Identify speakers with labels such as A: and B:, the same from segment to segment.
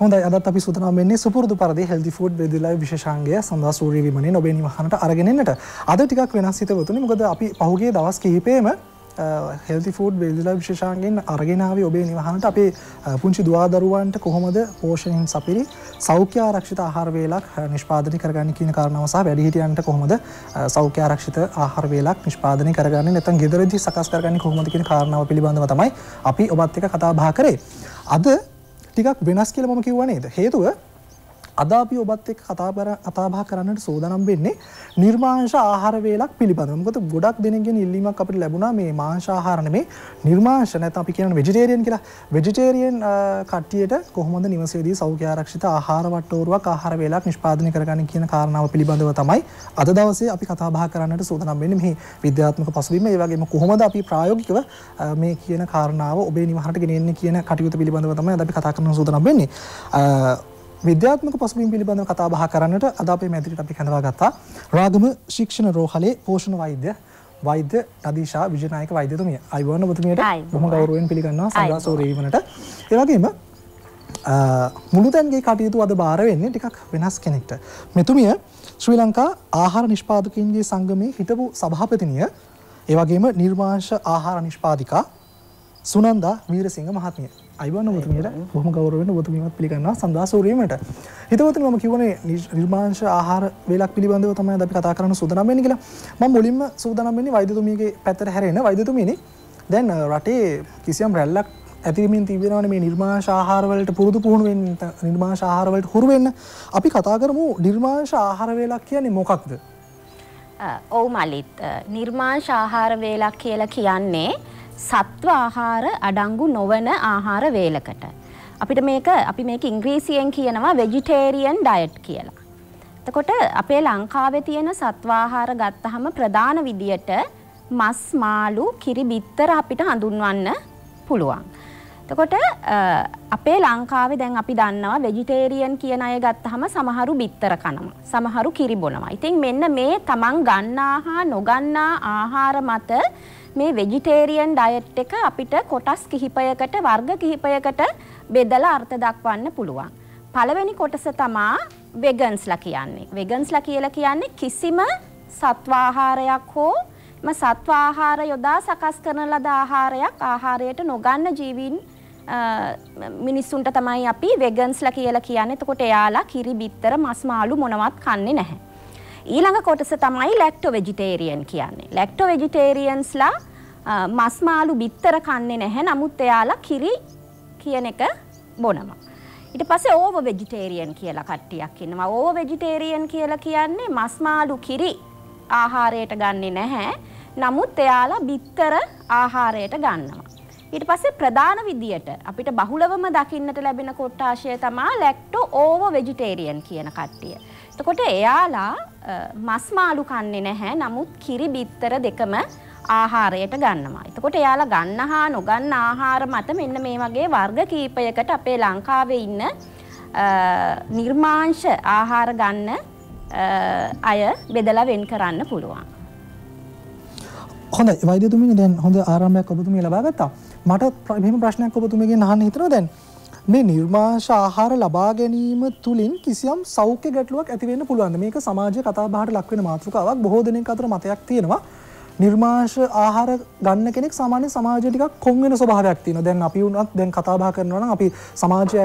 A: හොඳ අදත් අපි සූදානම් වෙන්නේ සුපුරුදු පරිදි හෙල්දි ෆුඩ් බෙදිලා විශේෂාංගය සඳහා සූර්ය විමනේ ඔබේ නිවහනට අරගෙන එන්නට. අද ටිකක් වෙනස් හිතවතුනි මොකද අපි පහුගිය දවස් කිහිපෙම හෙල්ති ෆුඩ් බෙල්දිලා විශේෂාන්ගෙන් අරගෙනාව ඔබේ නිවහනට අපේ පුංචි දවාදරුවන්ට කොහොමද පෝෂණයෙන් සපිරි සෞඛ්‍ය ආරක්ෂිත ආහාර වේලක් නිෂ්පාදනය කරගන්න කියන කාරණාව සහ වැඩිහිටියන්ට කොහොමද සෞඛ්‍ය ආරක්ෂිත ආහාර වේලක් නිෂ්පාදනය කරගන්න නැත්නම් ගෙදරදී සකස් කරගන්නේ කොහොමද කියන කාරණාව පිළිබඳව තමයි අපි ඔබත් එක්ක කතා බහ කරේ. අද ටිකක් වෙනස් කියලා මම කිව්වා නේද? හේතුව අද අපි ඔබත් එක්ක කතා කර කතාබහ කරන්නට සූදානම් වෙන්නේ නිර්මාංශ ආහාර වේලක් පිළිබඳව. මොකද ගොඩක් දෙනෙක්ගෙන් ඉල්ලීමක් අපිට ලැබුණා මේ මාංශ ආහාර නෙමේ නිර්මාංශ නැත්නම් අපි කියන වෙජිටේරියන් කියලා. වෙජිටේරියන් කට්ටියට කොහොමද නිවසේදී සෞඛ්‍ය ආරක්ෂිත ආහාර වට්ටෝරුවක් ආහාර වේලක් නිෂ්පාදනය කරගන්න කියන කාරණාව පිළිබඳව තමයි අද දවසේ අපි කතා බහ කරන්නට සූදානම් වෙන්නේ. මෙහි විද්‍යාත්මක පසුබිම ඒ වගේම කොහොමද අපි ප්‍රායෝගිකව මේ කියන කාරණාව ඔබේ නිවහනට ගෙනෙන්නේ කියන කටයුතු පිළිබඳව තමයි අද අපි කතා කරන්න සූදානම් වෙන්නේ. විද්‍යාත්මක පසුබිම් පිළිබඳව කතා බහ කරන්නට අද අපේ මැදිරියට අපි කැඳවා ගත්තා රාගම ශික්ෂණ රෝහලේ පෝෂණ වෛද්‍ය වෛද්‍ය නදීශා විජයනායක වෛද්‍යතුමිය. අයිබෝන් ඔබතුමියට බොහොම ගෞරවයෙන් පිළිගන්නවා සංඝාසෝ රේවනට ඒ වගේම මුළුතැන්ගේ කටයුතු අද බාර වෙන්නේ ටිකක් වෙනස් කෙනෙක්ට. මෙතුමිය ශ්‍රී ලංකා ආහාර නිෂ්පාදකයන්ගේ සංගමේ හිටපු සභාපතිනිය ඒ වගේම නිර්මාංශ ආහාර නිෂ්පාදිකා සුනන්දා වීරසිංහ මහත්මිය අයිබන්න ඔබතුමියට බොහොම ගෞරවයෙන් ඔබතුමියත් පිළිගන්නවා සඳහා සූරීමට. හිතවතුනි මම කිව්වනේ නිර්මාංශ ආහාර වේලක් පිළිබඳව තමයි අපි කතා කරන්න සූදානම් වෙන්නේ කියලා. මම මුලින්ම සූදානම් වෙන්නේ වෛද්‍යතුමියගේ පැත්තට හැරෙන්න වෛද්‍යතුමියනි. දැන් රටේ කිසියම් රැල්ලක් ඇතිවමින් තිබෙනවනේ මේ නිර්මාංශ ආහාර වලට පුරුදු පුහුණු වෙන්න නිර්මාංශ ආහාර වලට හුරු වෙන්න. අපි කතා කරමු නිර්මාංශ ආහාර වේලක් කියන්නේ මොකක්ද?
B: ඔව් මලිත් නිර්මාංශ ආහාර වේලක් කියලා කියන්නේ සත්ව ආහාර අඩංගු නොවන ආහාර වේලකට. අපිට මේක අපි මේක ඉංග්‍රීසියෙන් කියනවා වෙජිටේරියන් ඩයට් කියලා. එතකොට අපේ ලංකාවේ තියෙන සත්වාහාර ගත්තහම ප්‍රධාන විදියට මස් මාළු කිරි බිත්තර අපිට හඳුන්වන්න පුළුවන්. එතකොට අපේ ලංකාවේ දැන් අපි දන්නවා වෙජිටේරියන් කියන අය ගත්තහම සමහරු බිත්තර කනවා. සමහරු කිරි බොනවා. ඉතින් මෙන්න මේ තමන් ගන්නා හා නොගන්නා ආහාර මත මේ වෙජිටේරියන් ඩයට් එක අපිට කොටස් කිහිපයකට වර්ග කිහිපයකට බෙදලා අර්ථ දක්වන්න පුළුවන්. පළවෙනි කොටස තමා වෙගන්ස්ලා කියන්නේ. වෙගන්ස්ලා කියලා කියන්නේ කිසිම සත්වාහාරයක් හෝ ම සත්වාහාර යොදා සකස් කරන ලද ආහාරයක් ආහාරයට නොගන්න ජීවීන් මිනිස්සුන්ට තමයි අපි වෙගන්ස්ලා කියලා කියන්නේ. එතකොට එයාලා කිරි බිත්තර මස් මාළු මොනවත් කන්නේ නැහැ. ඊළඟ කොටස තමයි ලැක්ටෝ වෙජිටේරියන් කියන්නේ. ලැක්ටෝ වෙජිටේරියන්ස්ලා මස්මාලු බිත්තර කන්නේ නැහැ නමුත් එයාලා කිරි කියන එක බොනවා. ඊට පස්සේ ඕව වෙජිටේරියන් කියලා කට්ටියක් ඉන්නවා. ඕව වෙජිටේරියන් කියලා කියන්නේ මස්මාලු කිරි ආහාරයට ගන්නේ නැහැ. නමුත් එයාලා බිත්තර ආහාරයට ගන්නවා. ඊට පස්සේ ප්‍රධාන විදියට අපිට බහුලවම දකින්නට ලැබෙන කොට්ටාශය තමා ලැක්ටෝ ඕව වෙජිටේරියන් කියන කට්ටිය. එතකොට එයාලා මස්මාලු කන්නේ නැහැ නමුත් කිරි බිත්තර දෙකම ආහාරයට ගන්නවා. එතකොට එයාලා ගන්න හා නොගන්න ආහාර මත මෙන්න මේ වගේ වර්ග කීපයකට අපේ ලංකාවේ ඉන්න නිර්මාංශ ආහාර ගන්න අය බෙදලා වෙන් කරන්න පුළුවන්.
A: හොඳ වෛද්‍යතුමිනි දැන් හොඳ ආරම්භයක් ඔබතුමිය ලබා ගත්තා. මට මෙහෙම ප්‍රශ්නයක් ඔබතුමියගෙන් අහන්න හිතෙනවා දැන් මේ නිර්මාංශ ආහාර ලබා ගැනීම තුළින් කිසියම් සෞඛ්‍ය ගැටලුවක් ඇති වෙන්න පුළුවන්. මේක සමාජයේ කතා බහට ලක් වෙන මාතෘකාවක්. බොහෝ දෙනෙක් අතර මතයක් තියෙනවා. නිර්මාංශ ආහාර ගන්න කෙනෙක් සාමාන්‍ය සමාජය ටිකක් කොන් වෙන ස්වභාවයක් තියෙනවා. දැන් අපි වුණත් දැන් කතා බහ කරනවා නම් අපි සමාජය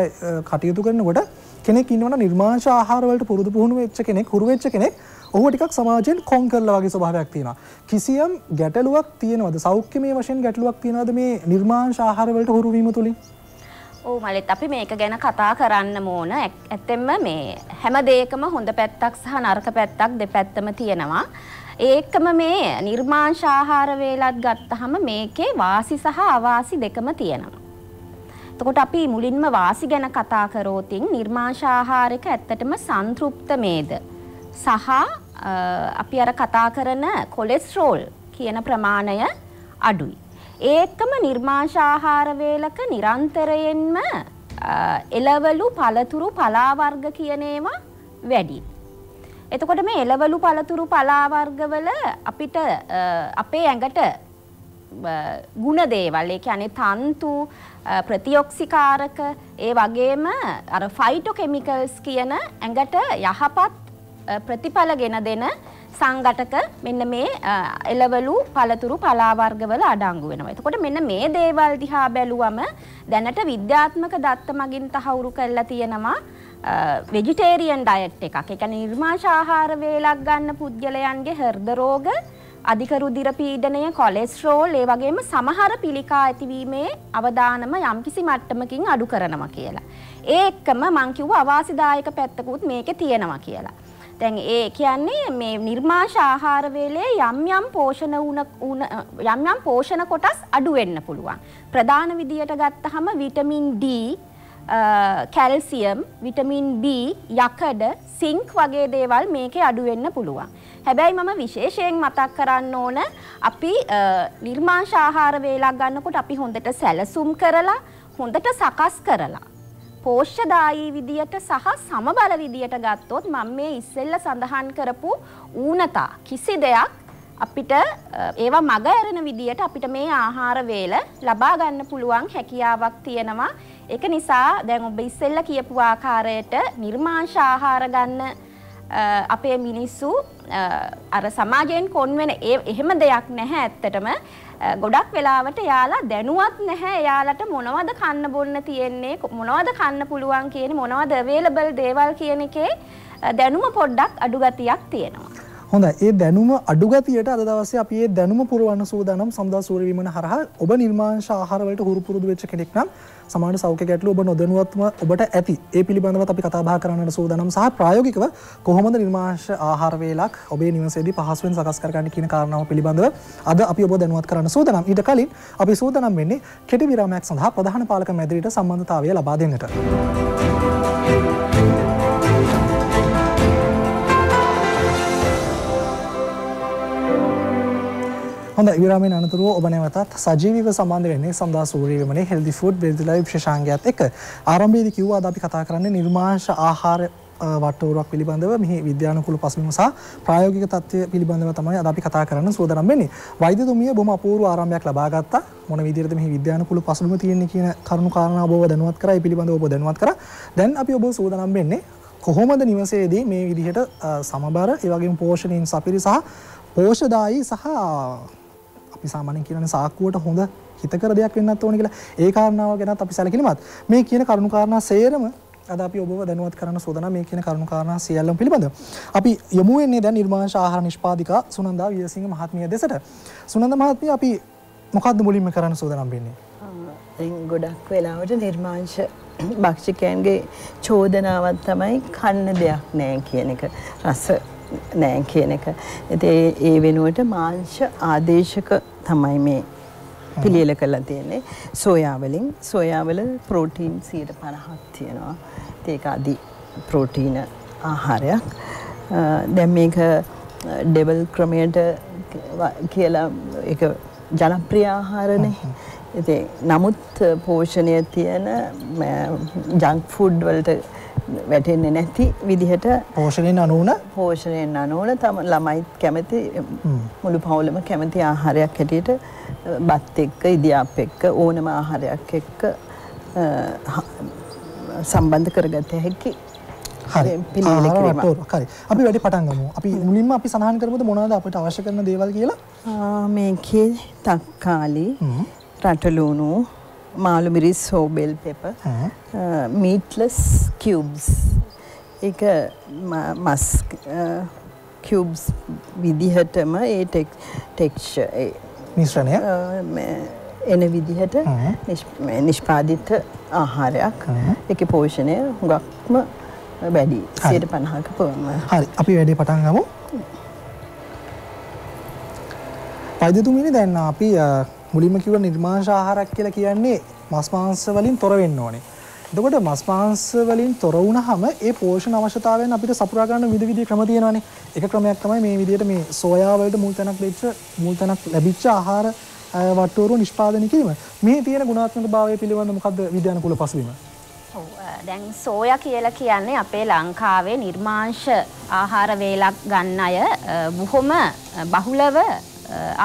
A: කටයුතු කරනකොට කෙනෙක් ඉන්නවනම් නිර්මාංශ ආහාර වලට පුරුදු පුහුණු වෙච්ච කෙනෙක්, හුරු වෙච්ච කෙනෙක් ඔහුව ටිකක් සමාජයෙන් කොන් කරලා වගේ ස්වභාවයක් තියෙනවා. කිසියම් ගැටලුවක් තියෙනවද? සෞඛ්‍යමය වශයෙන් ගැටලුවක් තියෙනවද මේ නිර්මාංශ ආහාර වලට හුරු වීම තුලින්?
B: ඕ මලෙත් අපි මේක ගැන කතා කරන්න ඕන ඇත්තෙම මේ හැම දෙයකම හොඳ පැත්තක් සහ නරක පැත්තක් දෙපැත්තම තියෙනවා ඒකම මේ නිර්මාංශාහාර වේලත් ගත්තහම මේකේ වාසි සහ අවාසි දෙකම තියෙනවා. එතකොට අපි මුලින්ම වාසි ගැන කතා කරෝතින් නිර්මාංශාහාරක ඇත්තටම සංතෘප්ත මේද සහ අපි අර කතා කරන කොලෙස්ටරෝල් කියන ප්‍රමාණය අඩුයි. ඒකම නිර්මාංශාහාර වේලක නිරන්තරයෙන්ම එළවලු පළතුරු පලාවර්ග කියන ඒවා වැඩි. එතකොට මේ එළවලු පළතුරු පලාවර්ගවල අපිට අපේ ඇඟට ගුණ දේවල් ඒ කියන්නේ තන්තු ප්‍රතිඔක්සිකාරක ඒ වගේම අර ෆයිටෝ කෙමිකල්ස් කියන ඇඟට යහපත් ප්‍රතිඵල ගෙන දෙන සංගටක මෙන්න මේ එලවලු පළතුරු පලාවර්ගවල අඩංගු වෙනවා. එතකොට මෙන්න මේ දේවල් දිහා බැලුවම දැනට විද්‍යාත්මක දත්ත මගින් තහවුරු කරලා තියෙනවා වෙජිටේරියන් ඩයට් එකක්. ඒ කියන්නේ නිර්මාංශාහාර වේලක් ගන්න පුද්ගලයන්ගේ හෘද රෝග අධික රුධිර පීඩනය කොලෙස්ටරෝල් ඒ වගේම සමහර පිළිකා ඇතිවීමේ අවදානම යම්කිසි මට්ටමකින් අඩු කරනවා කියලා. ඒ එක්කම මං කිව්ව අවාසිදායක පැත්තකුත් මේකේ තියෙනවා කියලා. දැන් ඒ කියන්නේ මේ නිර්මාංශ ආහාර වේලේ යම් යම් පෝෂණ උණ යම් යම් පෝෂණ කොටස් අඩු වෙන්න පුළුවන්. ප්‍රධාන විදියට ගත්තහම vitamin D calcium vitamin B යකඩ සිංක් වගේ දේවල් මේකේ අඩු වෙන්න පුළුවන්. හැබැයි මම විශේෂයෙන් මතක් කරන්න ඕන අපි නිර්මාංශ ආහාර වේලක් ගන්නකොට අපි හොඳට සැලසුම් කරලා හොඳට සකස් කරලා පෝෂ්‍යදායී විදියට සහ සමබල විදියට ගත්තොත් මම මේ ඉස්සෙල්ල සඳහන් කරපු ඌනතා කිසි දෙයක් අපිට ඒවා මග ඇරෙන විදියට අපිට මේ ආහාර වේල ලබා ගන්න පුළුවන් හැකියාවක් තියෙනවා. ඒක නිසා දැන් ඔබ ඉස්සෙල්ල කියපු ආකාරයට නිර්මාංශ ආහාර ගන්න අපේ මිනිස්සු අර සමාජයෙන් කොන් වෙන එහෙම දෙයක් නැහැ ඇත්තටම ගොඩක් වෙලාවට යාලා දැනුවත් නැහැ එයාලට මොනවද කන්න බොන්න තියෙන්නේ මොනවද කන්න පුළුවන් කියන මොනවද අවේලබල් දේවල් කියන එකේ දැනුම පොඩ්ඩක් අඩුගතියක් තියෙනවා.
A: හොඳ ඒ දැනුම අඩුගතියට අද දවසේ අපි ඒ දැනුම පුරවන්න සූදානම් සම්දා සූර්ය විමන හරහා ඔබ නිර්මාංශ ආහාරවලට හුරු පුරුදු වෙච්ච කෙනෙක් නම් සමාන සෞඛ්‍ය ගැටලු ඔබ නොදැනුවත්ව ඔබට ඇති. ඒ පිළිබඳව අපි කතා බහ කරන්නට සූදානම් සහ ප්‍රායෝගිකව කොහොමද නිර්මාංශ ආහාර වේලක් ඔබේ නිවසේදී පහසුවෙන් සකස් කරගන්න කියන කාරණාව පිළිබඳව අද අපි ඔබ දැනුවත් කරන්න සූදානම්. ඊට කලින් අපි සූදානම් වෙන්නේ කෙටි විරාමයක් සඳහා ප්‍රධාන පාලක මැදිරියට සම්බන්ධතාවය ලබා දෙන්නට. හොඳ විරාමෙන් අනතුරුව ඔබ නැවතත් සජීවීව සම්බන්ධ වෙන්නේ සඳහා සූර්ය විමනේ හෙල්දි ෆුඩ් බෙල්දි ලයිව් විශේෂාංගයත් එක්ක ආරම්භයේදී කිව්වා අද අපි කතා කරන්නේ නිර්මාංශ ආහාර වට්ටෝරුවක් පිළිබඳව මෙහි විද්‍යානුකූල පසුබිම සහ ප්‍රායෝගික තත්ත්වය පිළිබඳව තමයි අද අපි කතා කරන්න සූදානම් වෙන්නේ. වෛද්‍යතුමිය බොහොම අපූර්ව ආරම්භයක් ලබා ගත්තා. මොන විදිහටද මෙහි විද්‍යානුකූල පසුබිම තියෙන්නේ කියන කරුණු කාරණා ඔබව දැනුවත් කරා. ඒ පිළිබඳව ඔබ දැනුවත් කරා. දැන් අපි ඔබ සූදානම් වෙන්නේ කොහොමද නිවසේදී මේ විදිහට සමබර ඒ වගේම පෝෂණයෙන් සපිරි සහ පෝෂදායී සහ අපි සාමාන්‍යයෙන් කියනනේ සාක්කුවට හොඳ හිතකර දෙයක් වෙන්නත් ඕනේ කියලා. ඒ කාරණාව ගැනත් අපි සැලකිලිමත්. මේ කියන කරුණු කාරණා සේරම අද අපි ඔබව දැනුවත් කරන්න සෝදනා මේ කියන කරුණු කාරණා සියල්ලම පිළිබඳව. අපි යමු වෙන්නේ දැන් නිර්මාංශ ආහාර නිෂ්පාදිකා සුනන්දා වියසිංහ මහත්මිය දෙසට. සුනන්ද මහත්මිය අපි මොකද්ද මුලින්ම කරන්න සූදානම් වෙන්නේ?
C: දැන් ගොඩක් වෙලාවට නිර්මාංශ භක්ෂිකයන්ගේ චෝදනාවක් තමයි කන්න දෙයක් නෑ කියන එක. රස නෑ කියන එක. ඉතින් ඒ වෙනුවට මාංශ ආදේශක තමයි මේ පිළියෙල කරලා තියෙන්නේ. සෝයා වලින් සෝයා වල ප්‍රෝටීන් 50ක් තියෙනවා. ඒක අදි ප්‍රෝටීන ආහාරයක්. දැන් මේක ඩෙවල් ක්‍රමයට කියලා ඒක ජනප්‍රිය ආහාරනේ. ඉතින් නමුත් පෝෂණය තියෙන ජංක් ෆුඩ් වලට වැටෙන්නේ නැති විදිහට
A: පෝෂණයෙන් අනුවන
C: පෝෂණයෙන් අනුවන තම ළමයිත් කැමති මුළු පවුලම කැමති ආහාරයක් හැටියට බත් එක්ක ඉදියාප් එක්ක ඕනම ආහාරයක් එක්ක සම්බන්ධ කරගත හැකි
A: හරි. අපි වැඩි පටන් ගමු. අපි මුලින්ම අපි සඳහන් කරමුද මොනවද අපිට අවශ්‍ය කරන දේවල් කියලා?
C: මේකේ තක්කාලි රටලුණු මාළු මිරිස් හෝබෙල් පෙප මීට්ලස් කියබ්ස් එක මස් කියබ්ස් විදිහටම ඒ ටෙක්ෂ
A: මිශ්‍රණය?
C: එන විදිහට නිෂ්පාදිත ආහාරයක්. එක පෝෂණය හුඟක්ම වැඩි. සයට පණහක පවම
A: හරි. අපි වැඩි පටන් ගමු පයිදතුමිනි දැන්න අපි මුලින්ම කිව්ව නිර්මාංශ ආහාරයක් කියලා කියන්නේ මස් මාංශ වලින් තොර වෙන්න ඕනේ. එතකොට මස් මාංශ වලින් තොර වුණාම ඒ පෝෂණ අවශ්‍යතාවයන් අපිට සපුරා ගන්න විවිධ විවිධ ක්‍රම තියෙනවානේ. එක ක්‍රමයක් තමයි මේ විදිහට මේ සෝයා වලට මුල් තැනක් දෙච්ච මුල් තැනක් ලැබිච්ච ආහාර වට්ටෝරුව නිෂ්පාදනය කිරීම. මේ තියෙන ගුණාත්මක භාවය පිළිබඳ මොකද්ද විද්‍යානුකූල පසුබිම?
B: දැන් සෝයා කියලා කියන්නේ අපේ ලංකාවේ නිර්මාංශ ආහාර වේලක් ගන්න අය බොහොම බහුලව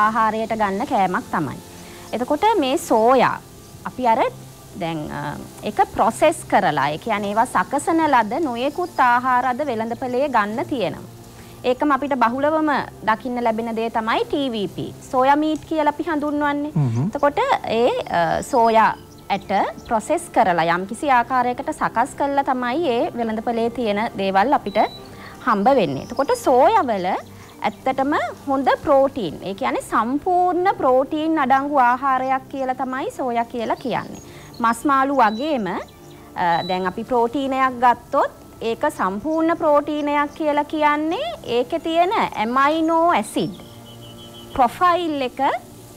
B: ආහාරයට ගන්න කෑමක් තමයි. එතකොට මේ සෝයා අපි අර දැන් එක ප්‍රොසෙස් කරලා ඒ කියන්නේ ඒවා සකසන ලද නොයෙකුත් ආහාර අද වෙළඳපොලේ ගන්න තියෙනවා. ඒකම අපිට බහුලවම දකින්න ලැබෙන දේ තමයි TVP. සෝයා මීට් කියලා අපි හඳුන්වන්නේ. එතකොට ඒ සෝයා ඇට ප්‍රොසෙස් කරලා යම්කිසි ආකාරයකට සකස් කරලා තමයි ඒ වෙළඳපොලේ තියෙන දේවල් අපිට හම්බ වෙන්නේ. එතකොට සෝයාවල ඇත්තටම හොඳ ප්‍රෝටීන්. ඒ කියන්නේ සම්පූර්ණ ප්‍රෝටීන් අඩංගු ආහාරයක් කියලා තමයි සෝයා කියලා කියන්නේ. මස් මාළු වගේම දැන් අපි ප්‍රෝටීනයක් ගත්තොත් ඒක සම්පූර්ණ ප්‍රෝටීනයක් කියලා කියන්නේ ඒකේ තියෙන ඇමයිනෝ ඇසිඩ් ප්‍රොෆයිල් එක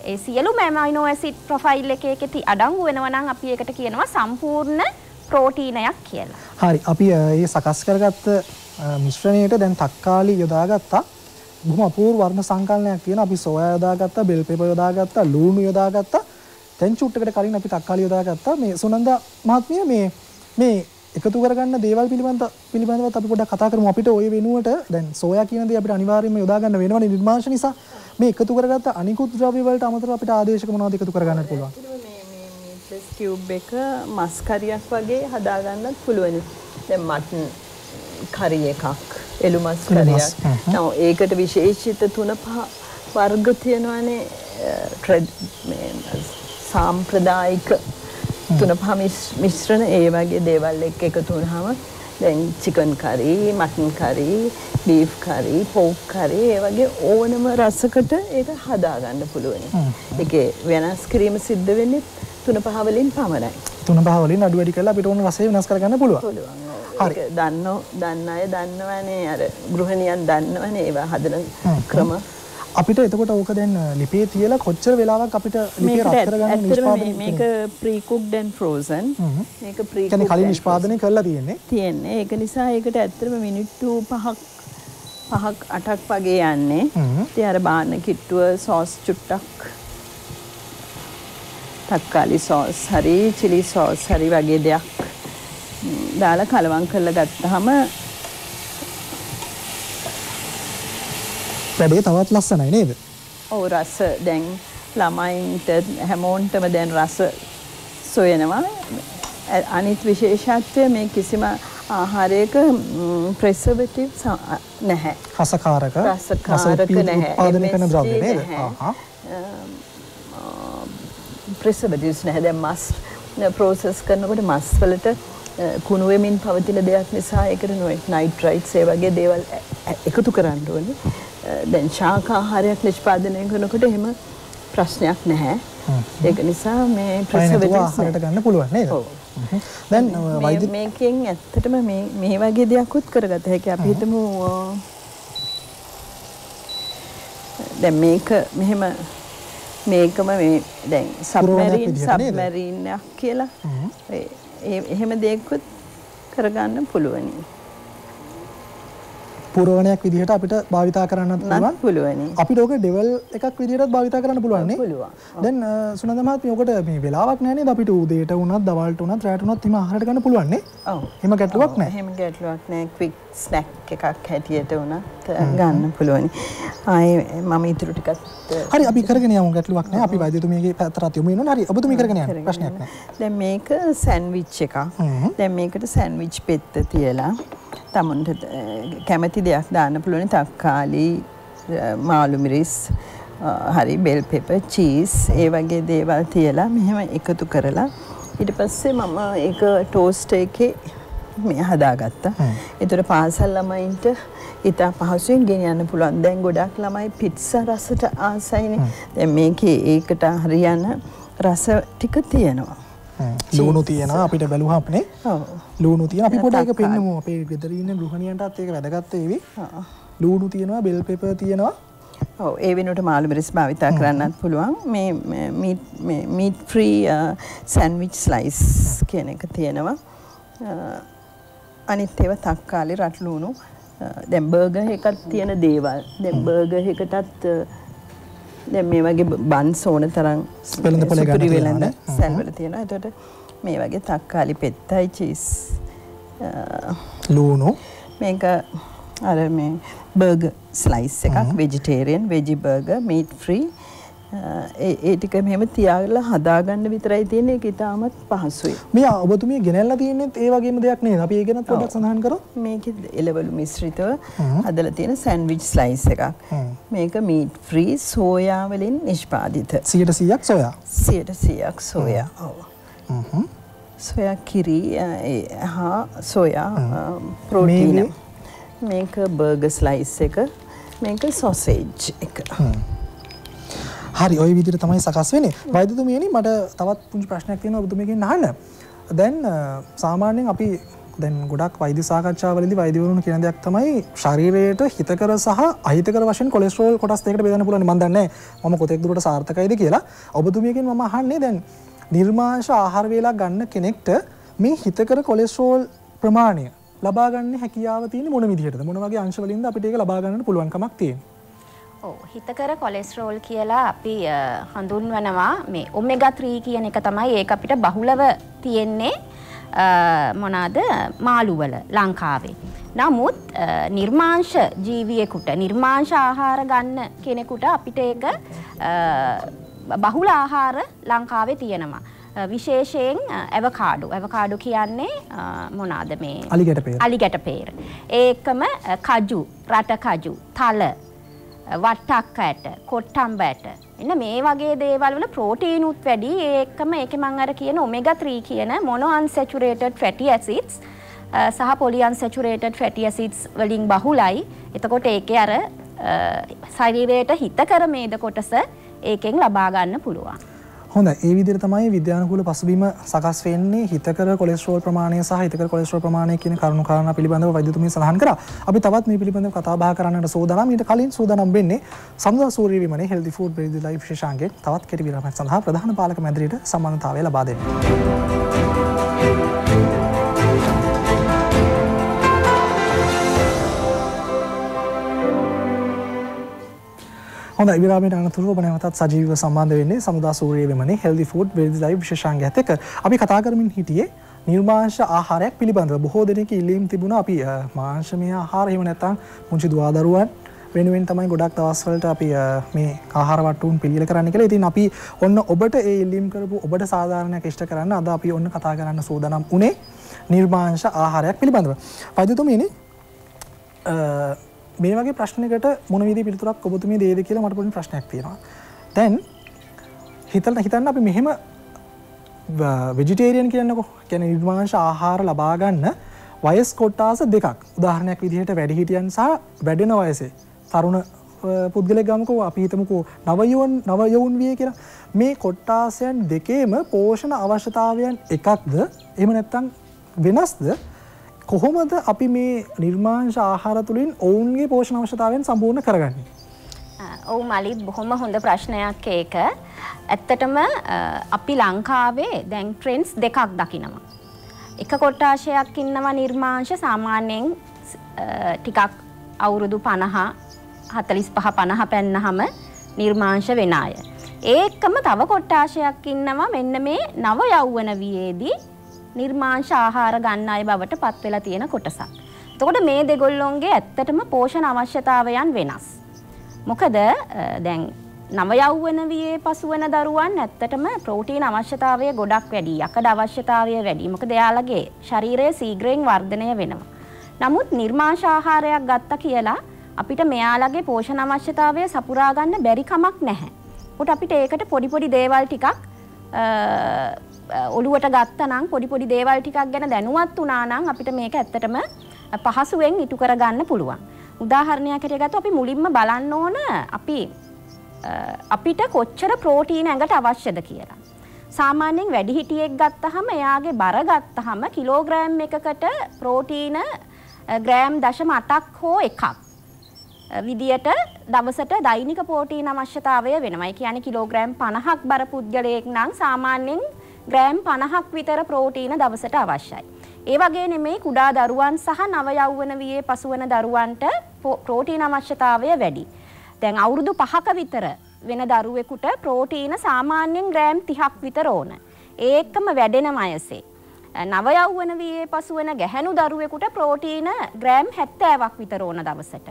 B: ඒ සියලුම ඇමයිනෝ ඇසිඩ් ප්‍රොෆයිල් එකේ ඒකේ අඩංගු වෙනවා නම් අපි ඒකට කියනවා සම්පූර්ණ ප්‍රෝටීනයක් කියලා.
A: හරි අපි ඒ සකස් කරගත්ත මිශ්‍රණයට දැන් තක්කාලි යොදාගත්තා. බොහොම අපූර්ව වර්ණ සංකලනයක් තියෙන අපි සෝයා යොදාගත්තා, බෙල් පෙපර් යොදාගත්තා, ලූණු යොදාගත්තා. දැන් චුට්ටකට කලින් අපි තක්කාලි යොදාගත්තා. මේ සුනන්දා මහත්මිය මේ මේ එකතු කරගන්න දේවල් පිළිබඳ පිළිබඳවත් අපි පොඩ්ඩක් කතා කරමු. අපිට ওই වෙනුවට දැන් සෝයා කියන දේ අපිට අනිවාර්යයෙන්ම යොදා ගන්න වෙනවනේ නිර්මාංශ නිසා. මේ එකතු කරගත්ත අනිකුත් ද්‍රව්‍ය වලට අමතරව අපිට ආදේශක මොනවද එකතු කරගන්නත් පුළුවන්?
C: කිව් එක මස් කරියක් වගේ හදාගන්නත් පුළුවන්. දැන් මටන් කරි එකක්. එළු මස් කරියක් නෝ ඒකට විශේෂිත තුන පහ වර්ග තියෙනවානේ සාම්ප්‍රදායික තුන පහ මිශ්‍රණ ඒ වගේ දේවල් එක්ක එකතු වුණාම දැන් chicken curry, mutton curry, beef curry, pork curry ඒ වගේ ඕනම රසකට ඒක හදාගන්න පුළුවන්. ඒකේ වෙනස් කිරීම සිද්ධ වෙන්නේ තුන පහ වලින් පමණයි.
A: තුන පහ වලින් අඩු වැඩි කරලා අපිට ඕන රසය වෙනස් කරගන්න පුළුවන්.
C: පුළුවන්. දන්නෝ දන්න අය දන්නවනේ. අර ගෘහණියන් දන්නවනේ ඒවා හදන ක්‍රම.
A: අපිට එතකොට ඕක දැන් ලිපේ තියලා කොච්චර වෙලාවක් අපිට ලිපේ රත් කරගන්න නිෂ්පාදනය
C: මේක ප්‍රී කුක්ඩ් ඇන්ඩ් ෆ්‍රෝසන් මේක ප්‍රී
A: කියන්නේ කලින් නිෂ්පාදනය කරලා තියෙන්නේ.
C: තියෙන්නේ. ඒක නිසා ඒකට ඇත්තටම මිනිත්තු 5ක් පහක් අටක් වගේ යන්නේ. ඉතින් අර බාන කිට්ටුව සෝස් චුට්ටක් තක්කාලි සෝස් හරි චිලි සෝස් හරි වගේ දෙයක් දාලා කලවම් කරලා ගත්තාම
A: වැඩේ තවත් ලස්සනයි නේද?
C: ඔව් රස දැන් ළමයින්ට හැමෝන්ටම දැන් රස සොයනවා. අනිත් විශේෂත්වය මේ කිසිම ආහාරයක ප්‍රෙසර්වටිව් නැහැ.
A: රසකාරක
C: රසකාරක නැහැ.
A: උත්පාදනය කරන ද්‍රව්‍ය නේද?
C: ප්‍රෙසර්වටිව්ස් නැහැ. දැන් මස් ප්‍රෝසෙස් කරනකොට මස් වලට කුණු වෙමින් පවතින දෙයක් නිසා ඒකට නයිට්‍රයිට්ස් ඒ වගේ දේවල් එකතු කරන්න ඕනේ. දැන් ශාකාහාරයක් නිෂ්පාදනය කරනකොට එහෙම ප්‍රශ්නයක් නැහැ. ඒක නිසා මේ
A: ප්‍රසවටිව්ස් ගන්න පුළුවන්?
C: දැන් මේකෙන් ඇත්තටම මේ වගේ දෙයක්වත් කරගත හැකි. අපි හිතමු දැන් මේක මෙහෙම මේකම මේ දැන් සබ්මැරීන් සබ්මැරීන්යක් කියලා එහෙම දෙයක්වත් කරගන්න පුළුවනි.
A: පුරවණයක් විදිහට අපිට භාවිතා කරන්නත් පුළුවන්.
C: පුළුවනි.
A: අපිට ඕක ඩෙවල් එකක් විදිහටත් භාවිතා කරන්න පුළුවන් නේ.
C: පුළුවන්.
A: දැන් සුනන්ද මහත්මිය ඔකට මේ වෙලාවක් නැහැ නේද? අපිට උදේට වුණත් දවල්ට වුණත් රැට වුණත් හිම ආහාරයට ගන්න පුළුවන් නේ?
C: ඔව්.
A: එහෙම ගැටලුවක් නැහැ.
C: එහෙම ගැටලුවක් නැහැ. ක්වික් ස්නැක් එකක් හැටියට වුණත් ගන්න පුළුවනි. ආයේ මම ඉතුරු ටිකත්
A: හරි අපි කරගෙන යමු. ගැටලුවක් නැහැ. අපි වෛද්‍යතුමියගේ පැත්තට යමු වෙනවා හරි ඔබතුමිය කරගෙන යන්න. ප්‍රශ්නයක් නැහැ.
C: දැන් මේක සෑන්ඩ්විච් එකක්. දැන් මේකට සෑන්ඩ්විච් පෙත්ත තියලා තමුන්ට කැමති දෙයක් දාන්න පුළුවන් තක්කාලි මාළු මිරිස් හරි බෙල් පෙපර් චීස් ඒ වගේ දේවල් තියලා මෙහෙම එකතු කරලා ඊට පස්සේ මම ඒක ටෝස්ට් එකේ මේ හදාගත්තා. ඒතර පාසල් ළමයින්ට ඉතා පහසුවෙන් ගෙනියන්න පුළුවන්. දැන් ගොඩක් ළමයි පිට්සා රසට ආසයිනේ. දැන් මේකේ ඒකට හරියන රස ටික තියෙනවා.
A: ලූුණු තියෙනවා අපිට බැලුහක්නේ ලූුණු තිය අපි පොඩ එක පෙන්නමු අපේ ගෙදරන්න ගෘහණියන්ටත් ඒක වැදගත්තේවි ලූුණු තියෙනවා බෙල් පෙප තියෙනවා.
C: ඒ වෙනට මාළු මිරිස් භාවිතා කරන්නත් පුළුවන්. මේ මීට් ෆ්‍රී සැන්විච් ස්ලයිස් කියන එක තියෙනවා. අනිත් ඒව තක්කාලි රටලූුණු දැම් බර්ග එකත් තියෙන දේවල්. දැම් බර්ග එකටත් දැන් මේ වගේ බන්ස් ඕන තරම්
A: ගන්න
C: වෙළඳ සැල්වල තියෙනවා. එතකොට මේ වගේ තක්කාලි පෙත්තයි චීස්
A: ලූණු.
C: මේක අර මේ බර්ගර් ස්ලයිස් එකක් vegetarian veggie burger meat free ඒ ටික මෙහෙම තියාගලා හදාගන්න විතරයි තියෙන්නේ ඒක ඉතාමත් පහසුයි.
A: මේ ඔබතුමිය ගෙනල්ලා තියෙනෙත් ඒ වගේම දෙයක් නේද? අපි ඒ ගැන පොඩ්ඩක් සඳහන් කරමු.
C: මේකෙ එළවලු මිශ්‍රිතව හදලා තියෙන සෑන්ඩ්විච් ස්ලයිස් එකක්. මේක මීට් ෆ්‍රී සෝයා වලින් නිෂ්පාදිත.
A: 100%ක් සොයා.
C: 100%ක් සෝයා. ඔව්. සොයා කිරි හා සොයා ප්‍රෝටීන. මේක බර්ගර් ස්ලයිස් එක. මේක සොසේජ් එක.
A: හරි ඔය විදිහට තමයි සකස් වෙන්නේ. වෛද්‍යතුමියනි මට තවත් පුංචි ප්‍රශ්නයක් තියෙනවා ඔබතුමියගෙන් අහන්න. දැන් සාමාන්‍යයෙන් අපි දැන් ගොඩක් වෛද්‍ය සාකච්ඡාවලදී වෛද්‍යවරුන් කියන දෙයක් තමයි ශරීරයට හිතකර සහ අහිතකර වශයෙන් කොලෙස්ටරෝල් කොටස් දෙකකට බෙදන්න පුළුවන්. මම දන්නේ නැහැ මම කොතෙක් දුරට සාර්ථකයිද කියලා. ඔබතුමියගෙන් මම අහන්නේ දැන් නිර්මාංශ ආහාර වේලා ගන්න කෙනෙක්ට මේ හිතකර කොලෙස්ටරෝල් ප්‍රමාණය ලබා ගන්න හැකියාව තියෙන්නේ මොන විදිහටද? මොන වගේ අංශ වලින්ද අපිට ඒක ලබා ගන්න පුළුවන්කමක් තියෙන්නේ?
B: හිතකර කොලෙස්ටරෝල් කියලා අපි හඳුන්වනවා මේ ඔමෙගා 3 කියන එක තමයි ඒක අපිට බහුලව තියෙන්නේ මොනාද මාළුවල ලංකාවේ. නමුත් නිර්මාංශ ජීවියෙකුට නිර්මාංශ ආහාර ගන්න කෙනෙකුට අපිට ඒක බහුල ආහාර ලංකාවේ තියෙනවා. විශේෂයෙන් ඇවකාඩු ඇවකාඩු කියන්නේ මොනාද මේ අලිගැට පේර. ඒකම කජු රට කජු තල වට්ටක් ඇට කොට්ටම්බ ඇට. එන්න මේ වගේ දේවල් වල ප්‍රෝටීනුත් වැඩි. ඒකම ඒක මං අර කියන ඔමෙගා 3 කියන මොනෝ අන්සැචුරේටඩ් ෆැටි ඇසිඩ්ස් සහ පොලි අන්සැචුරේටඩ් ෆැටි ඇසිඩ්ස් වලින් බහුලයි. එතකොට ඒකේ අර ශරීරයට හිතකර මේද කොටස ඒකෙන් ලබා ගන්න පුළුවන්.
A: හොඳ ඒ විදිහට තමයි විද්‍යානුකූල පසුබිම සකස් වෙන්නේ හිතකර කොලෙස්ටරෝල් ප්‍රමාණය සහ හිතකර කොලෙස්ටරෝල් ප්‍රමාණය කියන කරුණු කාරණා පිළිබඳව වෛද්‍යතුමිය සඳහන් කරා. අපි තවත් මේ පිළිබඳව කතා බහ කරන්නට සූදානම්. ඊට කලින් සූදානම් වෙන්නේ සමුදා සූර්ය විමනේ හෙල්දි ෆුඩ් බෙරිදි ලයිෆ් විශේෂාංගයෙන් තවත් කෙටි විරාමයක් සඳහා ප්‍රධාන පාලක මැදිරියට සම්බන්ධතාවය ලබා දෙන්න. හොඳ විරාමයට අනතුරුව ඔබ නැවතත් සජීවීව සම්බන්ධ වෙන්නේ සමුදා සූරිය වෙමනේ හෙල්දි ෆුඩ් වෙල්දි ලයිව් විශේෂාංගයත් එක්ක අපි කතා කරමින් හිටියේ නිර්මාංශ ආහාරයක් පිළිබඳව බොහෝ දෙනෙක් ඉල්ලීම් තිබුණා අපි මාංශමය ආහාර එහෙම නැත්නම් පුංචි දුවදරුවන් වෙනුවෙන් තමයි ගොඩක් දවස්වලට අපි මේ ආහාර වට්ටුන් පිළියෙල කරන්න කියලා. ඉතින් අපි ඔන්න ඔබට ඒ ඉල්ලීම් කරපු ඔබට සාධාරණයක් ඉෂ්ට කරන්න අද අපි ඔන්න කතා කරන්න සූදානම් උනේ නිර්මාංශ ආහාරයක් පිළිබඳව. වෛද්‍යතුමියනි මේ වගේ ප්‍රශ්නකට මොන විදි පිළිතුරක් ඔබතුමී දේද කියලා මට පොඩි ප්‍රශ්නයක් තියෙනවා. දැන් හිතන්න හිතන්න අපි මෙහෙම වෙජිටේරියන් කියන්නකො කියන නිර්මාංශ ආහාර ලබා ගන්න වයස් කොට්ටාස දෙකක්. උදාහරණයක් විදිහට වැඩිහිටියන් සහ වැඩෙන වයසේ. තරුණ පුද්ගලෙක් ගමකෝ අපි හිතමුකෝ නවයුවන් නවයවුන් විය කියලා. මේ කොට්ටාසයන් දෙකේම පෝෂණ අවශ්‍යතාවයන් එකක්ද? එහෙම නැත්තම් වෙනස්ද? කොහොමද අපි මේ නිර්මාංශ ආහාර තුළින් ඔවුන්ගේ පෝෂණ අවශ්‍යතාවයෙන් සම්පූර්ණ කරගන්නේ.
B: ඔවු මලිත් බොහොම හොඳ ප්‍රශ්නයක් ඒක. ඇත්තටම අපි ලංකාවේ දැන් ට්‍රෙන්ස් දෙකක් දකිනවා. එක කොට්ටාශයක් ඉන්නවා නිර්මාංශ සාමාන්‍යයෙන් ටිකක් අවුරුදු පණහ හතලිස් පහ පණහ පැන්නහම නිර්මාංශ වෙන අය. ඒකම තව කොට්ටාශයක් ඉන්නවා මෙන්න මේ නව යෞවන වියේදී නිර්මාංශ ආහාර ගන්න අය බවට පත් වෙලා තියෙන කොටසක්. එතකොට මේ දෙගොල්ලොන්ගේ ඇත්තටම පෝෂණ අවශ්‍යතාවයන් වෙනස්. මොකද දැන් නවයව්වන වියේ පසුවන දරුවන් ඇත්තටම ප්‍රෝටීන් අවශ්‍යතාවය ගොඩක් වැඩි යකඩ අවශ්‍යතාවය වැඩි මොකද එයාලගේ ශරීරය සීග්‍රයෙන් වර්ධනය වෙනවා. නමුත් නිර්මාංශ ආහාරයක් ගත්ත කියලා අපිට මෙයාලගේ පෝෂණ අවශ්‍යතාවය සපුරා ගන්න බැරි කමක් නැහැ. උට අපිට ඒකට පොඩි පොඩි දේවල් ටිකක් ඔළුවට ගත්තනම් පොඩි පොඩි දේවල් ටිකක් ගැන දැනුවත් වුණා නම් අපිට මේක ඇත්තටම පහසුවෙන් ඉටු කරගන්න පුළුවන්. උදාහරණයක් හැටියට ගත්තොත් අපි මුලින්ම බලන්න ඕන අපි අපිට කොච්චර ප්‍රෝටීන ඇඟට අවශ්‍යද කියලා. සාමාන්‍යයෙන් වැඩිහිටියෙක් ගත්තහම එයාගේ බර ගත්තහම කිලෝග්‍රෑම් එකකට ප්‍රෝටීන ග්‍රෑම් දශම අටක් හෝ එකක්. විදියට දවසට දෛනික පෝටීන අවශ්‍යතාවය වෙනමයි කියන කිලෝග්‍රෑම් පණහක් බර පුද්ගලයෙක් නම් සාමාන්‍යයෙන් ග්‍රෑම් පණහක් විතර ප්‍රෝටීන දවසට අවශ්‍යයි. ඒ වගේ නෙමේ කුඩා දරුවන් සහ නවයෞවන වියේ පසුවන දරුවන්ට ප්‍රෝටීන අවශ්‍යතාවය වැඩි. දැන් අවුරුදු පහක විතර වෙන දරුවෙකුට ප්‍රෝටීන සාමාන්‍යයෙන් ග්‍රෑම් තිහක් විතර ඕන. ඒකම වැඩෙන වයසේ. නවයෞවන වියේ පසුවන ගැහැණු දරුවෙකුට ප්‍රෝටීන ග්‍රෑම් හැත්තෑවක් විතර ඕන දවසට.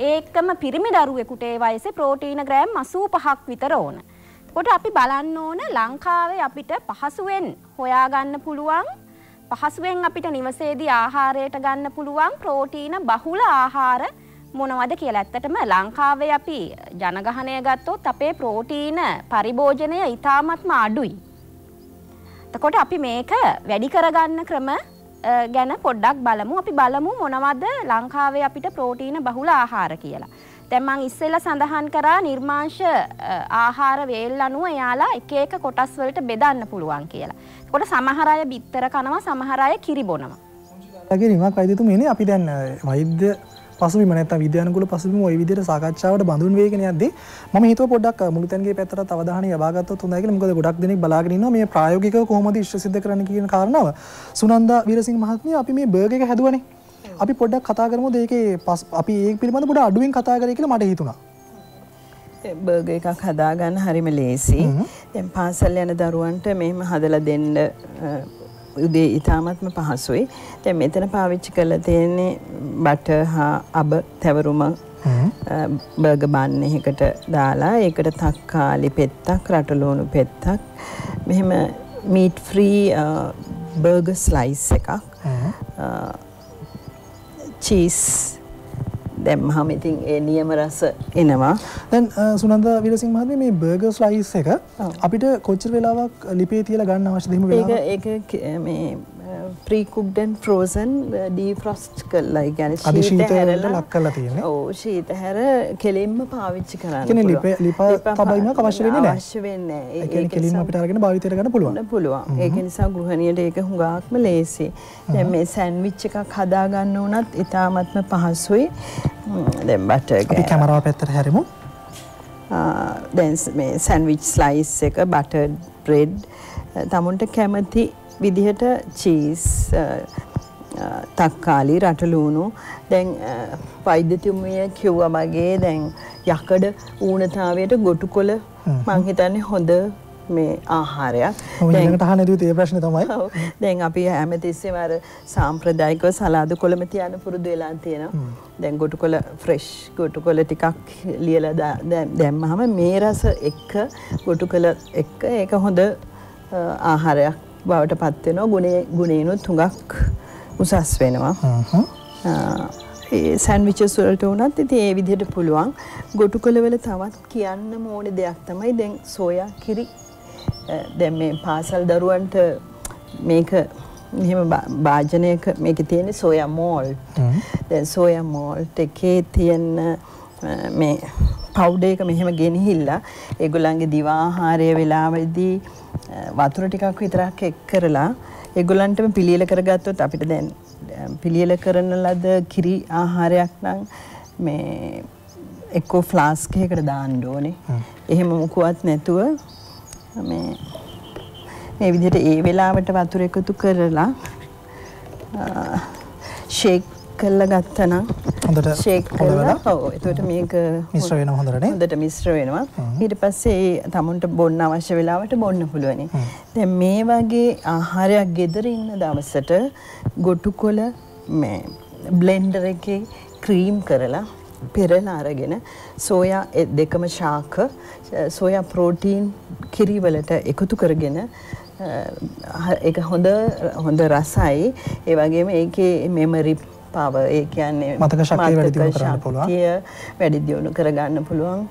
B: ඒකම පිරිමි දරුවෙකුට ඒ වයසේ ප්‍රෝටීන ග්‍රෑම් අසූ පහක් විතර ඕන. කොට අපි බලන්න ඕන ලංකාවේ අපිට පහසුවෙන් හොයාගන්න පුළුවන් පහසුවෙන් අපිට නිවසේදී ආහාරයට ගන්න පුළුවන් ප්‍රෝටීන බහුල ආහාර මොනවද කියලා ඇත්තටම ලංකාවේ අපි ජනගහනය ගත්තොත් අපේ ප්‍රෝටීන පරිභෝජනය ඉතාමත්ම අඩුයි. තකොට අපි මේක වැඩි කරගන්න ක්‍රම ගැන පොඩ්ඩක් බලමු අපි බලමු මොනවද ලංකාවේ අපිට ප්‍රෝටීන බහුල ආහාර කියලා. තැම්මං ඉස්සෙල්ල සඳහන් කරා නිර්මාංශ ආහාර වේල් අනුව එයාලා එක එක කොටස් වලට බෙදන්න පුළුවන් කියලා. කොට සමහරය බිත්තර කනවා සමහරය කිරිබොනවා.
A: ගේ නිමක් අයිතුමනේ අපි දැන් වෛද්‍ය පසුම නත විද්‍යානකුල පසුම ඔය විදිර සාකච්ඡාවට බඳුන් වේගෙන යද්දී ම හිත පොඩක් මුලතන්ගේ පැතර තවදාන යබාගත් හොඳයි මොකද ගොඩක් දෙනෙක් බලාගෙන මේ ප්‍රයෝගික කොහොමද ශ්‍ර සිද්ධ කරන කියන කාරණාව සුනන්ද විරසිං මහත්මය අපි මේ බර්ගක හැදුවනේ අපි පොඩ්ඩක් කතා කරමු දෙකේ පස් අපි ඒ පිළිබඳ පොඩ අඩුවෙන් කතා කර කියලා මට හිතුණා.
C: බර්ග එකක් හදාගන්න හරිම ලේසි. පාසල් යන දරුවන්ට මෙහෙම හදලා දෙන්න උදේ ඉතාමත්ම පහසුයි. දැන් මෙතන පාවිච්චි කරලා තියෙන්නේ බට හා අබ තැවරුම බර්ග බන් එකකට දාලා ඒකට තක්කාලි පෙත්තක් රටලූණු පෙත්තක් මෙහෙම මීට් ෆ්‍රී බර්ග ස්ලයිස් එකක් චීස්. දැම්හම ඉතින් ඒ නියම රස එනවා.
A: දැන් සුනන්ද විරසිං මහත්මයා මේ බර්ගර් ස්ලයිස් එක අපිට කොච්චර වෙලාවක් ලිපේ තියලා ගන්න අවශ්‍යද? එහෙම
C: වෙලාවක්? ඒක මේ ප්‍රීකුක්්ඩන් ෆ්‍රෝසන් ඩීෆ්‍රොස්ට් කල්ලා ගැන
A: ශීත හැරල ලක් කලා තියෙන
C: ඕ ශීත හැර කෙලින්ම පාවිච්චි කරන්න
A: ලිප තබයිම අවශ්‍ය වෙන
C: අවශ්‍ය වෙන්න
A: කෙලින්ම පිටරගෙන භාවිතර ගන්න පුළුවන්.
C: පුළුවන්. ඒක නිසා ගෘහණයට ඒක හුඟාක්ම ලේසි. දැන් මේ සැන්විච් එකක් හදාගන්න වනත් ඉතාමත්ම පහසුයි. දැන් බට
A: කැමරාව පැත්තර හැරමු.
C: දැන් මේ සැන්විච් ස්ලයිස් එක බට බ්‍රෙඩ් තමුන්ට කැමති විදිහට චීස් තක්කාලි රටලූුණු දැන් වෛද්‍යතුමිය කිව්ව මගේ දැන් යකඩ ඌනතාවයට ගොටු කොල මංහිතන්නේ හොඳ මේ ආහාරයක්.
A: ට හනද ඒ ප්‍රශ්න තමයි.
C: දැන් අපි හැමතිස්සෙම අර සාම්ප්‍රදායිකව සලාද කොළම තියන පුරුදු වෙලා තියෙනවා. දැන් ගොටු කොල ෆ්‍රෙෂ් ගොටු කොල ටිකක් ලියල දැම්මහම මේ රස එක්ක ගොටු කළ එක්ක ඒක හොඳ ආහාරයක් බවට පත්වෙනවා ගුණේ ගුණේනුත් හුඟක් උසස් වෙනවා. සැන්විචස් වලට වුණත් ඉතින් ඒ විදිහට පුළුවන්. ගොටු කොළවල තවත් කියන්න ඕනේ දෙයක් තමයි දැන් සෝයා කිරි දැන් මේ පාසල් දරුවන්ට මේක මෙහෙම භාජනයක මේක තියෙන සෝයා මෝල්ට්. දැන් සෝයා මෝල්ට් එකේ තියෙන මේ පවුඩර් එක මෙහෙම ගෙනහිල්ලා ඒගොල්ලන්ගේ දිවාහාරය වෙලාවේදී වතුර ටිකක් විතරක් එක් කරලා ඒගොල්ලන්ටම පිළියෙල කරගත්තොත් අපිට දැන් පිළියෙල කරන ලද කිරි ආහාරයක් නම් මේ එක්කෝ ෆ්ලාස්ක් එකකට දාන්න ඕනේ. එහෙම මුකුවත් නැතුව මේ මේ විදිහට ඒ වෙලාවට වතුර එකතු කරලා ෂේක් කරලා ගත්තනම්
A: හොඳට
C: ෂේක් කරලා ඔව්. එතකොට මේක
A: මිශ්‍ර වෙනවා හොඳට
C: හොඳට මිශ්‍ර වෙනවා. ඊට පස්සේ තමුන්ට බොන්න අවශ්‍ය වෙලාවට බොන්න පුළුවනි. දැන් මේ වගේ ආහාරයක් ගෙදර ඉන්න දවසට ගොටුකොළ මේ බ්ලෙන්ඩර් එකේ ක්‍රීම් කරලා පෙරලා අරගෙන සෝයා දෙකම ශාක සෝයා ප්‍රෝටීන් කිරිවලට එකතු කරගෙන ඒක හොඳ හොඳ රසයි. ඒ වගේම ඒකේ මෙමරි පව ඒ කියන්නේ
A: මතක ශක්තිය වැඩි දියුණු කරන්න පුළුවන්.
C: වැඩි දියුණු කරගන්න පුළුවන්.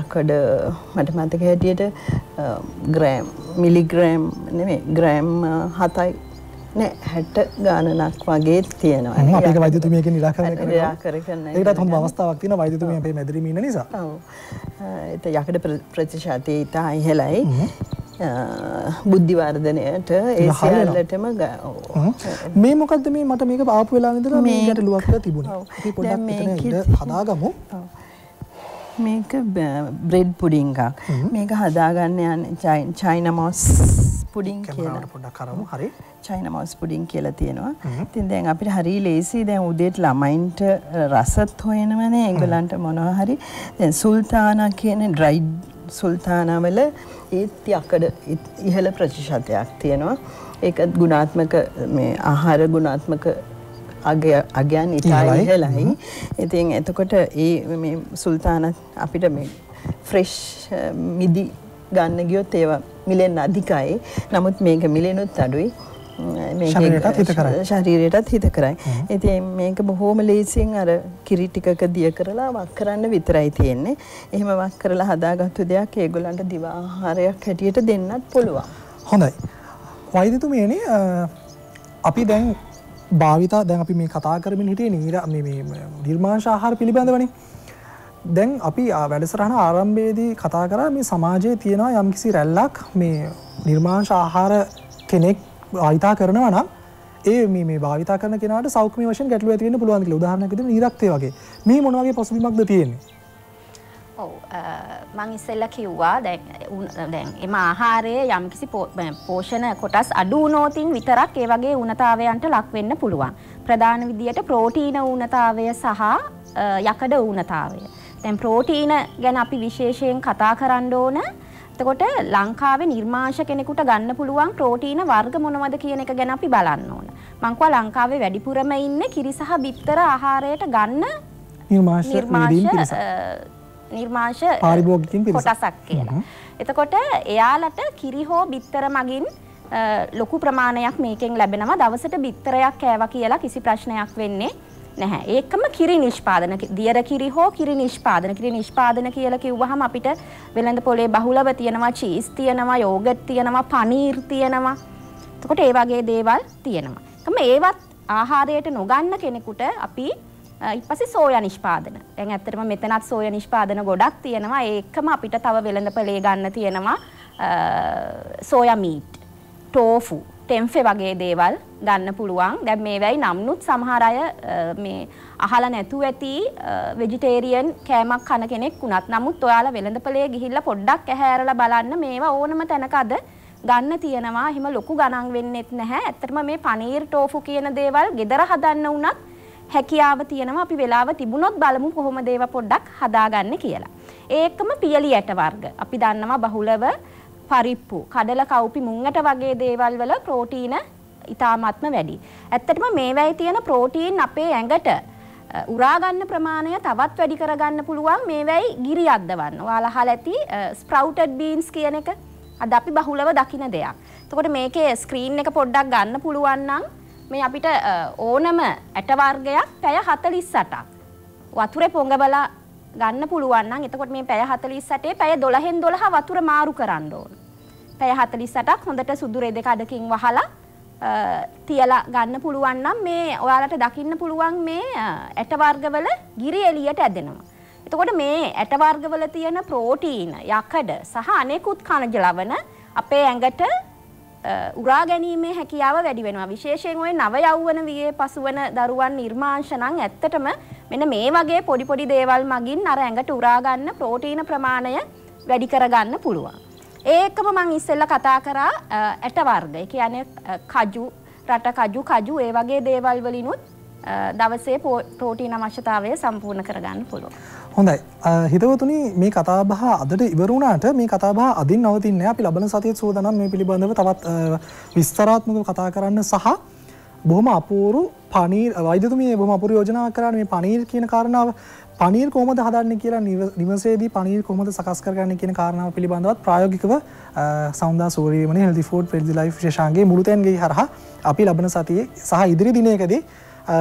C: යකඩ මට මතක හැටියට ග්‍රෑම් මිලිග්‍රෑම් නෙමෙයි ග්‍රෑම් 7යි නෑ 60 ගානක් වගේ තියෙනවා.
A: අපේ වෛද්‍යතුමියකින් නිරාකරණය කරනවා.
C: නිරාකරණය කරනවා.
A: ඒකටත් හොඳ අවස්ථාවක් තියෙනවා වෛද්‍යතුමිය අපේ මැදිරිම ඉන්න නිසා.
C: ඔව්. ඒත් යකඩ ප්‍රතිශතය ඉතා ඉහළයි. බුද්ධි වර්ධනයට ඒ සියල්ලටම
A: මේ මොකද්ද මේ මට මේක ආපු වෙලාව ඉඳලා මේ ගැටලුවක් තිබුණා. හදාගමු.
C: මේක බ්‍රෙඩ් පුඩින් එකක්. මේක හදාගන්න යන්නේ චයිනා මොස් පුඩින් කියලා.
A: කරමු. හරි.
C: චයිනා මොස් පුඩින් කියලා තියෙනවා. ඉතින් දැන් අපිට හරි ලේසි දැන් උදේට ළමයින්ට රසත් හොයනවනේ. ඒගොල්ලන්ට මොනවා හරි. දැන් සුල්තානා කියන ඩ්‍රයිඩ් සුල්තානාවල ඒත් යකඩ ඉහළ ප්‍රතිශතයක් තියෙනවා. ඒකත් ගුණාත්මක ආහාර ගුණාත්මක අගයන් ඉතා ඉහළයි. ඉතින් එතකොට ඒ මේ සුල්තාන අපිට මේ ෆ්‍රෙෂ් මිදි ගන්න ගියොත් ඒවා මිලෙන් අධිකයි. නමුත් මේක මිලෙනුත් අඩුයි.
A: ශරීරයටත් හිත කරයි.
C: ඉතින් මේක බොහෝම ලේසියෙන් අර කිරි ටිකක දිය කරලා වක් කරන්න විතරයි තියෙන්නේ. එහෙම වක් කරලා හදාගත්තු දෙයක් ඒගොල්ලන්ට දිව ආහාරයක් හැටියට දෙන්නත් පුළුවන්.
A: හොඳයි. වෛද්‍යතුමියනි අපි දැන් භාවිතා දැන් අපි මේ කතා කරමින් හිටියේ නීර නිර්මාංශ ආහාර පිළිබඳවනේ. දැන් අපි වැඩසටහන ආරම්භයේදී කතා කරා මේ සමාජයේ තියෙනවා යම්කිසි රැල්ලක් මේ නිර්මාංශ ආහාර කෙනෙක් භාවිතා කරනවා නම් ඒ මේ මේ භාවිතා කරන කෙනාට සෞඛ්‍ය වශයෙන් ගැටලු ඇති වෙන්න පුළුවන් කියලා. උදාහරණයක් විදිහට නීරක්තය වගේ. මේ මොන වගේ පසුබිමක්ද තියෙන්නේ?
B: ඔව් මං ඉස්සෙල්ල කිව්වා දැන් උණ- දැන් එම ආහාරය යම්කිසි පෝ- බ- පෝෂණ කොටස් අඩු වුණොතින් විතරක් ඒ වගේ ඌනතාවයන්ට ලක් වෙන්න පුළුවන්. ප්‍රධාන විදියට ප්‍රෝටීන ඌනතාවය සහ අ, යකඩ ඌනතාවය. දැන් ප්‍රෝටීන ගැන අපි විශේෂයෙන් කතා කරන්න ඕන. එතකොට ලංකාවේ නිර්මාංශ කෙනෙකුට ගන්න පුළුවන් ප්‍රෝටීන වර්ග මොනවද කියන එක ගැන අපි බලන්න ඕන. මං කිව්වා ලංකාවේ වැඩිපුරම ඉන්නේ කිරි සහ බිත්තර ආහාරයට ගන්න
A: නිර්මාංශ නිර්මාංශ.
B: කොටසක් කියලා. එතකොට එයාලට කිරි හෝ බිත්තර මගින් ලොකු ප්‍රමාණයක් මේකෙන් ලැබෙනවා දවසට බිත්තරයක් කෑවා කියලා කිසි ප්‍රශ්නයක් වෙන්නේ නැහැ. ඒකම කිරි නිෂ්පාදන දියර කිරි හෝ කිරි නිෂ්පාදන කිරි නිෂ්පාදන කියලා කිව්වහම අපිට වෙළඳ පොලේ බහුලව තියෙනවා චීස් තියෙනවා යෝගට් තියෙනවා පනීර් තියෙනවා. එතකොට ඒ වගේ දේවල් තියෙනවා. එකම ඒවත් ආහාරයට නොගන්න කෙනෙකුට අපි ඉපසි සෝය නිෂ්පාදන දැන් ඇත්තටම මෙතනත් සෝය නිෂ්පාදන ගොඩක් තියෙනවා ඒකම අපිට තව වෙළඳපලේ ගන්න තියෙනවා සෝය මීට් ටෝෆු ටෙම්ෆෙ වගේ දේවල් ගන්න පුළුවන් දැන් මේවැයි නම්නුත් සමහර අය අ, මේ අහලා නැතුව ඇති වෙජිටේරියන් කෑමක් කන කෙනෙක් වුණත් නමුත් ඔයාලා වෙළඳපලේ ගිහිල්ලා පොඩ්ඩක් ඇහැරලා බලන්න මේවා ඕනම තැනක අද ගන්න තියෙනවා එහෙම ලොකු ගණන් වෙන්නෙත් නැහැ ඇත්තටම මේ පනීර් ටෝෆු කියන දේවල් ගෙදර හදන්න වුණත් හැකියාව තියෙනවා අපි වෙලාව තිබුණොත් බලමු කොහොමද ඒවා පොඩ්ඩක් හදාගන්න කියලා. ඒකම පියලි ඇට වර්ග. අපි දන්නවා බහුලව පරිප්පු, කඩල කව්පි මුංගට වගේ දේවල් වල ප්‍රෝටීන ඉතාමත්ම වැඩි. ඇත්තටම මේවැයි තියෙන ප්‍රෝටීන් අපේ ඇඟට අ, උරා ගන්න ප්‍රමාණය තවත් වැඩි කරගන්න පුළුවන් මේවැයි ගිරි අද්දවන්න. ඔයාලා අහලා ඇති ස්ප්‍රවුටඩ් බීන්ස් කියන එක අද අපි බහුලව දකින දෙයක්. එතකොට මේකේ ස්ක්‍රීන් එක පොඩ්ඩක් ගන්න පුළුවන් නම් මේ අපිට අ, ඕනම ඇට වර්ගයක් පැය 48ක් වතුරේ පොඟබලා ගන්න පුළුවන් නම් එතකොට මේ පැය 48 පැය 12න් 12 වතුර මාරු කරන්න ඕන. පැය 48ක් හොඳට සුදු රෙදෙක අඩකින් වහලා අ, තියලා ගන්න පුළුවන් නම් මේ ඔයාලට දකින්න පුළුවන් මේ අ, ඇට වර්ගවල ගිරි එළියට ඇදෙනවා. එතකොට මේ ඇට වර්ගවල තියෙන ප්‍රෝටීන, යකඩ සහ අනෙකුත් කනජ ලවණ අපේ ඇඟට අ, උරා ගැනීමේ හැකියාව වැඩි වෙනවා. විශේෂයෙන් ওই නව යෞවන වියේ පසුවන දරුවන් නිර්මාංශ නම් ඇත්තටම මෙන්න මේ වගේ පොඩි පොඩි දේවල් මගින් අර ඇඟට උරා ගන්න ප්‍රෝටීන ප්‍රමාණය වැඩි කරගන්න පුළුවන්. ඒකම මං ඉස්සෙල්ලා කතා කරා අ, ඇට වර්ග. ඒ කියන්නේ අ, කජු, රට කජු, කජු ඒ වගේ දේවල් වලිනුත් අ, දවසේ පෝ- ප්‍රෝටීන අවශ්‍යතාවය සම්පූර්ණ කරගන්න පුළුවන්.
A: හොඳයි අ, හිතවතුනි මේ කතාබහ අදට ඉවරුණාට මේ කතාබහ අදින් නවතින්නේ අපි ලබන සතියත් සූදානම් මේ පිළිබඳව තවත් අ, විස්තරාත්මකව කතා කරන්න සහ බොහොම අපූරු පනීර් වෛද්‍යතුමිය බොහොම අපූරු යෝජනාවක් කරන්නේ මේ පනීර් කියන කාරණාව පනීර් කොහොමද හදන්නේ කියලා නිව- නිවසේදී පනීර් කොහොමද සකස් කරගන්නේ කියන කාරණාව පිළිබඳවත් ප්‍රායෝගිකව අ, සෞන්දා සූරීමනේ හෙල්දි ෆුඩ් පෙරිදි ලයිෆ් විශේෂාංගයේ මුළුතැන්ගේ හරහා අපි ලබන සතියේ සහ ඉදිරි දිනයකදී අ,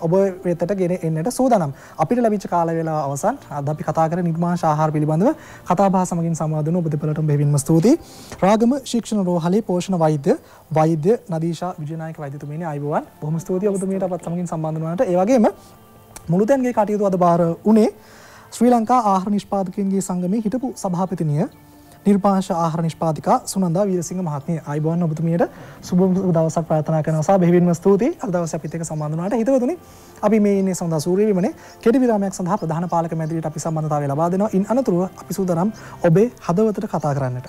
A: ඔබ වෙතට ගෙන එන්නට සූදානම්. අපිට ලැබිච්ච කාල වේලාව අවසන්. අද අපි කතා කර නිර්මාංශ ආහාර පිළිබඳව කතාබහ සමගින් සම්බන්ධ වුණු ඔබ දෙපළටම බෙහෙවින්ම ස්තුතියි. රාගම ශික්ෂණ රෝහලේ පෝෂණ වෛද්‍ය වෛද්‍ය නදීෂා විජයනායක වෛද්‍යතුමියනි අයිබෝවන්. බොහොම ස්තුතියි ඔබතුමියට අපත් සමගින් සම්බන්ධ වුණාට. ඒ වගේම මුළුතැන්ගේ කටයුතු අද බාර උනේ ශ්‍රී ලංකා ආහාර නිෂ්පාදකයන්ගේ සංගමේ හිටපු සභාපතිනිය නිර්පාංශ ආහාර නිෂ්පාතිකා සුනන්දා වීරසිංහ මහත්මිය අයිබෝවන් ඔබතුමියට සුබ දවසක් ප්‍රාර්ථනා කරනවා. සහ බෙහෙවින්ම ස්තුතියි. අද දවසේ අපිත් එක්ක සම්බන්ධ වුණාට හිතවතුනි අපි මේ ඉන්නේ සඳහා සූර්ය විමනේ. කෙටි විරාමයක් සඳහා ප්‍රධාන පාලක මැදිරියට අපි සම්බන්ධතාවය ලබා දෙනවා. ඉන් අනතුරුව අපි සූදානම් ඔබේ හදවතට කතා කරන්නට.